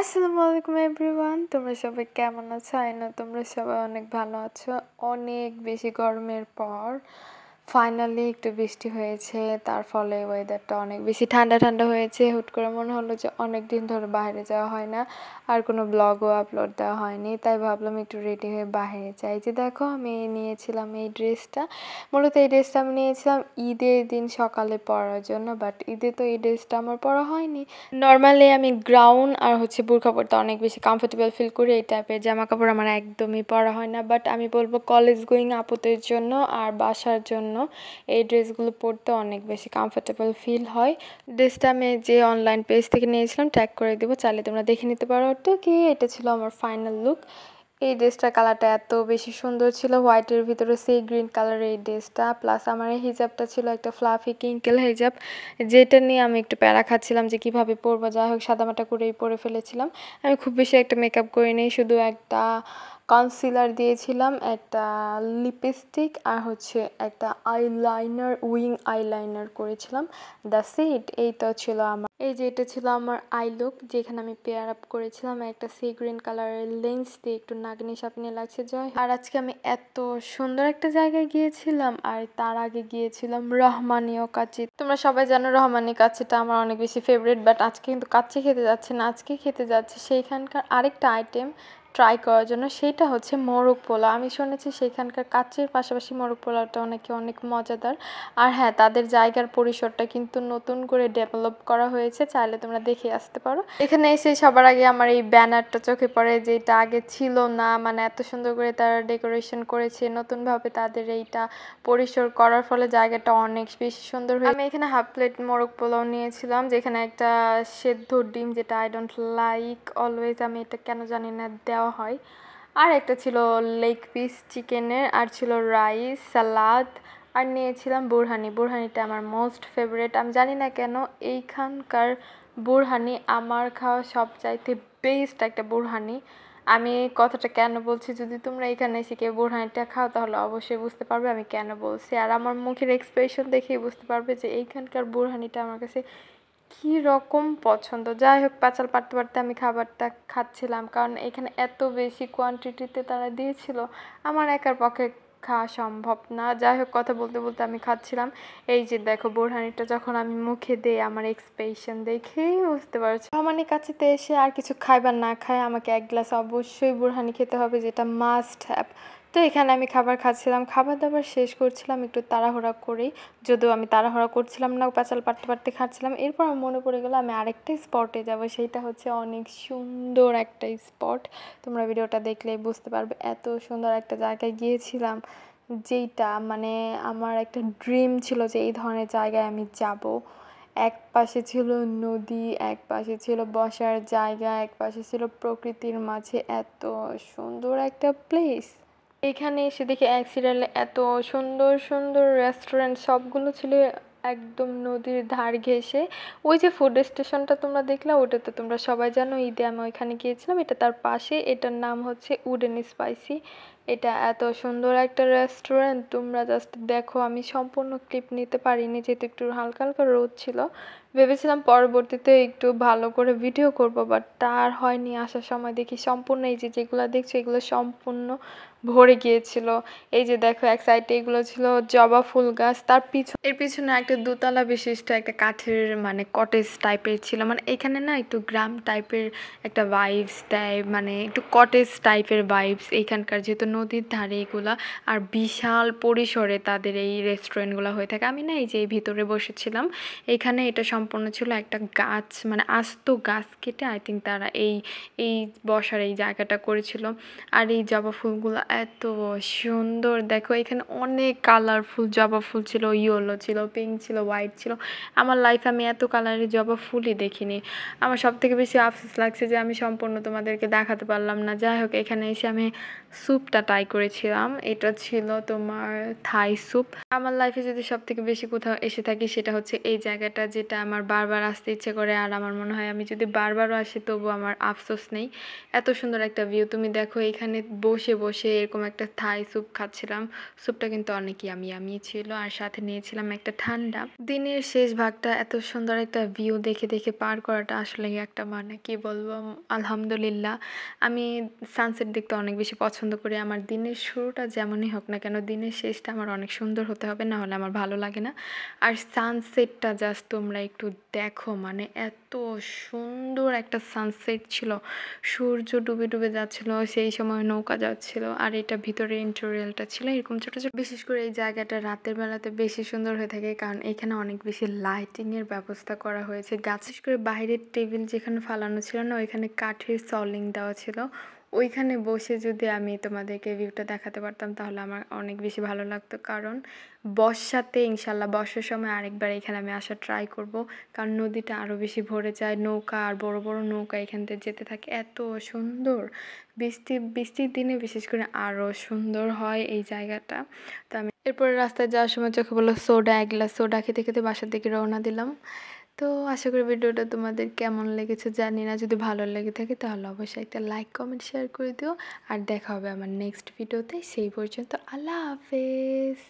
আসসালামু আলাইকুম এভরিওয়ান তোমরা সবাই কেমন আছো? আই তোমরা সবাই অনেক ভালো আছো। অনেক বেশি গরমের পর। ফাইনালি একটু বৃষ্টি হয়েছে, তার ফলে ওয়েদারটা অনেক বেশি ঠান্ডা ঠান্ডা হয়েছে। হুট করে মনে হলো যে অনেক দিন ধরে বাইরে যাওয়া হয় না, আর কোনো ব্লগও আপলোড দেওয়া হয়নি। তাই ভাবলাম একটু রেডি হয়ে বাইরে যাই। যে দেখো, আমি নিয়েছিলাম এই ড্রেসটা মূলত এই ড্রেসটা আমি নিয়েছিলাম ঈদের দিন সকালে পরার জন্য বাট ঈদে তো এই ড্রেসটা আমার পরা হয়নি। নর্মালি আমি গ্রাউন্ড আর হচ্ছে বোরখা পরতে অনেক বেশি কমফোর্টেবল ফিল করি। এই টাইপের জামা কাপড় আমার একদমই পরা হয় না বাট আমি বলব কলেজ গোয়িং আপতের জন্য আর বাসার জন্য এই ড্রেসগুলো পরতে অনেক বেশি কমফোর্টেবল ফিল হয়। ড্রেসটা আমি যে অনলাইন পেজ থেকে নিয়েছিলাম ট্যাগ করে দেবো, চাইলে তোমরা দেখে নিতে পারো। তো কি, এটা ছিল আমার ফাইনাল লুক এই ড্রেসটার কালারটা এত বেশি সুন্দর ছিল হোয়াইটের ভিতরে সেই গ্রিন কালারের এই ড্রেসটা। প্লাস আমার এই হিজাবটা ছিল একটা ফ্লাফি কিঙ্কেল হিজাব, যেটা নিয়ে আমি একটু প্যারা খাচ্ছিলাম যে কীভাবে পরবো। যাই হোক, সাদামাটা করেই পরে ফেলেছিলাম। আমি খুব বেশি একটা মেকআপ করিনি, শুধু একটা কনসিলার দিয়েছিলাম, একটা লিপস্টিক আর হচ্ছে একটা আইলাইনার উইং আইলাইনার করেছিলাম। দ্য সিট এই তো ছিল আমার। এই যে এটা ছিল আমার আই লুক যেখানে আমি পেয়ার আপ করেছিলাম একটা সি গ্রিন কালারের লেন্স দিয়ে একটু নাগনি সাপনি লাগছে, জয় আর আজকে আমি এত সুন্দর একটা জায়গায় গিয়েছিলাম, আর তার আগে গিয়েছিলাম রহমানীয় কাচি। তোমরা সবাই জানো রহমানি কাচিটা আমার অনেক বেশি ফেভারিট বাট আজকে কিন্তু কাচ্চি খেতে যাচ্ছে না, আজকে খেতে যাচ্ছে সেইখানকার আরেকটা আইটেম ট্রাই করার জন্য সেটা হচ্ছে মোরগ পোলাও আমি শুনেছি সেখানকার কাচের পাশাপাশি মোরগ পোলাওটা অনেকে অনেক মজাদার। আর হ্যাঁ তাদের জায়গার পরিসরটা কিন্তু নতুন করে ডেভেলপ করা হয়েছে, চাইলে তোমরা দেখে আসতে পারো। এখানে এসে সবার আগে আমার এই ব্যানারটা চোখে পড়ে যেটা আগে ছিল না মানে এত সুন্দর করে তারা ডেকোরেশন করেছে, নতুনভাবে তাদের এইটা পরিসর করার ফলে জায়গাটা অনেক বেশি সুন্দর হয়ে আমি এখানে হাফ প্লেট মোরগ পোলাও নিয়েছিলাম, যেখানে একটা সেদ্ধ ডিম যেটা আই ডোন্ট লাইক অলওয়েজ আমি এটা কেন জানি না, দেওয়া দেওয়া হয়। আর একটা ছিল লেগ পিস চিকেনের, আর ছিল রাইস, সালাদ, আর নিয়েছিলাম বুরহানি। বুরহানিটা আমার মোস্ট ফেভারেট। আমি জানি না কেন, এইখানকার বুরহানি আমার খাওয়া সব চাইতে বেস্ট একটা বুরহানি। আমি কথাটা কেন বলছি? যদি তোমরা এখানে এসে কেউ বুরহানিটা খাও, তাহলে অবশ্যই বুঝতে পারবে আমি কেন বলছি। আর আমার মুখের এক্সপ্রেশন দেখেই বুঝতে পারবে যে এইখানকার বুরহানিটা আমার কাছে কী রকম পছন্দ? যাই হোক পাচাল পারতে পারতে আমি খাবারটা খাচ্ছিলাম, কারণ এখানে এত বেশি কোয়ান্টিটিতে তারা দিয়েছিল, আমার একার পক্ষে খাওয়া সম্ভব না। যাই হোক কথা বলতে বলতে আমি খাচ্ছিলাম। এই যে দেখো, বোরহানিটা যখন আমি মুখে দিই, আমার এক্সপ্রেশন দেখেই বুঝতে পারছি। রহমানের কাছেতে এসে আর কিছু খাইবার না খায়, আমাকে এক গ্লাস অবশ্যই বোরহানি খেতে হবে, যেটা মাস্ট হ্যাভ তো এখানে আমি খাবার খাচ্ছিলাম, খাবার দাবার শেষ করছিলাম, একটু তাড়াহুড়া করেই। যদিও আমি তাড়াহুড়া করছিলাম না, পাচাল পাটতে পারতে খাচ্ছিলাম। এরপর আমার মনে পড়ে গেলো আমি আরেকটা স্পটে যাব, সেইটা হচ্ছে অনেক সুন্দর একটা স্পট তোমরা ভিডিওটা দেখলেই বুঝতে পারবে এত সুন্দর একটা জায়গায় গিয়েছিলাম, যেইটা মানে আমার একটা ড্রিম ছিল যে এই ধরনের জায়গায় আমি যাব। এক পাশে ছিল নদী, এক পাশে ছিল বসার জায়গা, এক পাশে ছিল প্রকৃতির মাঝে এত সুন্দর একটা প্লেস এখানে এসে দেখি অ্যাক্সিডেন্টে এত সুন্দর সুন্দর রেস্টুরেন্ট সবগুলো ছিল একদম নদীর ধার ঘেঁষে। ওই যে ফুড স্টেশনটা তোমরা দেখলে ওটা তো তোমরা সবাই জানো, ঈদে আমি ওইখানে গিয়েছিলাম। এটা তার পাশে, এটার নাম হচ্ছে উডেন স্পাইসি। এটা এত সুন্দর একটা রেস্টুরেন্ট তোমরা জাস্ট দেখো, আমি সম্পূর্ণ ক্লিপ নিতে পারিনি, যেহেতু একটু হালকা হালকা রোদ ছিল। ভেবেছিলাম পরবর্তীতে একটু ভালো করে ভিডিও করব বাট তার হয়নি, আসার সময় দেখি সম্পূর্ণ এই যে যেগুলো দেখছ, এগুলো সম্পূর্ণ ভরে গিয়েছিল। এই যে দেখো, এক সাইডে এগুলো ছিল জবা ফুল গাছ, তার পিছনে, এর পিছনে একটা দোতলা বিশিষ্ট একটা কাঠের মানে কটেজ টাইপের ছিল। মানে এখানে না একটু গ্রাম টাইপের একটা ভাইবস দেয় মানে একটু কটেজ টাইপের ভাইবস এইখানকার যেহেতু নদীর ধারে এগুলা আর বিশাল পরিসরে তাদের এই রেস্টুরেন্টগুলো হয়ে থাকে। আমি না এই যে এই ভিতরে বসেছিলাম, এখানে এটা সম্পূর্ণ ছিল একটা গাছ মানে আস্ত গাছ কেটে আই থিঙ্ক তারা এই এই বসার এই জায়গাটা করেছিল। আর এই জবা ফুলগুলো এত সুন্দর, দেখো এখানে অনেক কালারফুল জবা ফুল ছিল ইয়েলো ছিল পিঙ্ক ছিল হোয়াইট ছিল। আমার লাইফে আমি এত কালারের জবা ফুলই দেখিনি। আমার সব থেকে বেশি আফসোস লাগছে যে আমি সম্পূর্ণ তোমাদেরকে দেখাতে পারলাম না। যাই হোক, এখানে এসে আমি স্যুপটা ট্রাই করেছিলাম। এটা ছিল তোমার থাই স্যুপ। আমার লাইফে যদি সব থেকে বেশি কোথাও এসে থাকি, সেটা হচ্ছে এই জায়গাটা যেটা আমার বারবার আসতে ইচ্ছে করে। আর আমার মনে হয় আমি যদি বারবারও আসি, তবু আমার আফসোস নেই। এত সুন্দর একটা ভিউ তুমি দেখো, এখানে বসে বসে এরকম একটা থাই স্যুপ খাচ্ছিলাম। স্যুপটা কিন্তু অনেক ইয়ামি ইয়ামি ছিল, আর সাথে নিয়েছিলাম একটা ঠান্ডা। দিনের শেষ ভাগটা, এত সুন্দর একটা ভিউ দেখে দেখে পার করাটা আসলে একটা মানে কি বলব? আলহামদুলিল্লাহ। আমি সানসেট দেখতে অনেক বেশি পছন্দ করি। আমার দিনের শুরুটা যেমনই হোক না কেন, দিনের শেষটা আমার অনেক সুন্দর হতে হবে, না হলে আমার ভালো লাগে না। আর সানসেটটা জাস্ট তোমরা একটু দেখো মানে এত সুন্দর একটা সানসেট ছিল। সূর্য ডুবে ডুবে যাচ্ছিল, সেই সময় নৌকা যাচ্ছিল, আর এটা ভিতরে ইন্টেরিয়ালটা ছিল এরকম ছোটো ছোটো। বিশেষ করে এই জায়গাটা রাতের বেলাতে বেশি সুন্দর হয়ে থাকে, কারণ এখানে অনেক বেশি লাইটিংয়ের ব্যবস্থা করা হয়েছে। গাছ করে বাইরের টেবিল যেখানে ফালানো ছিল না, ওইখানে কাঠের সলিং দেওয়া ছিল। ওইখানে বসে যদি আমি তোমাদেরকে ভিউটা দেখাতে পারতাম, তাহলে আমার অনেক বেশি ভালো লাগতো। কারণ বর্ষাতে ইনশাল্লাহ বর্ষার সময় আরেকবার এখানে আমি আসা ট্রাই করব। কারণ নদীটা আরও বেশি ভরে যায়, নৌকা আর বড় বড় নৌকা এখান থেকে যেতে থাকে। এত সুন্দর! বৃষ্টি, বৃষ্টির দিনে বিশেষ করে আরও সুন্দর হয় এই জায়গাটা। তো আমি এরপরে রাস্তায় যাওয়ার সময় চোখে বলল সোডা এক গ্লাস সোডা খেতে খেতে বাসার দিকে রওনা দিলাম। তো আশা করি ভিডিওটা তোমাদের কেমন লেগেছে জানি না, যদি ভালো লেগে থাকে তাহলে অবশ্যই একটা লাইক কমেন্ট শেয়ার করে দিও। আর দেখা হবে আমার নেক্সট ভিডিওতে সেই পর্যন্ত আল্লাহ হাফেজ।